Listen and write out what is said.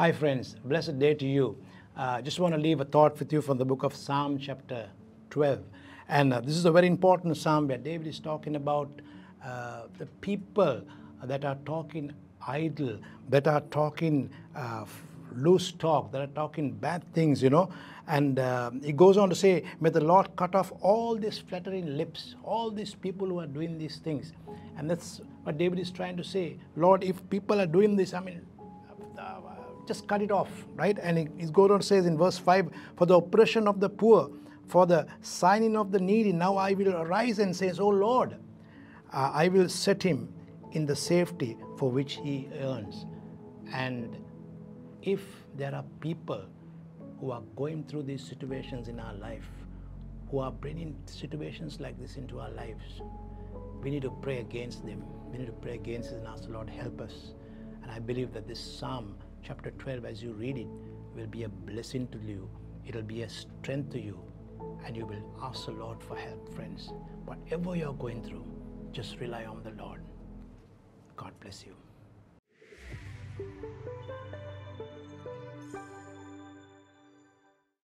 Hi, friends. Blessed day to you. Uh, just want to leave a thought with you from the book of Psalm, chapter 12. And uh, this is a very important psalm where David is talking about uh, the people that are talking idle, that are talking uh, loose talk, that are talking bad things, you know. And uh, he goes on to say, May the Lord cut off all these flattering lips, all these people who are doing these things. And that's what David is trying to say. Lord, if people are doing this, I mean, uh, just cut it off, right? And he, he goes on says in verse 5 For the oppression of the poor, for the signing of the needy, now I will arise and says, Oh Lord, uh, I will set him in the safety for which he earns. And if there are people who are going through these situations in our life, who are bringing situations like this into our lives, we need to pray against them. We need to pray against it and ask the Lord, help us. And I believe that this Psalm, chapter 12, as you read it, will be a blessing to you. It'll be a strength to you. And you will ask the Lord for help, friends. Whatever you're going through, just rely on the Lord. God bless you.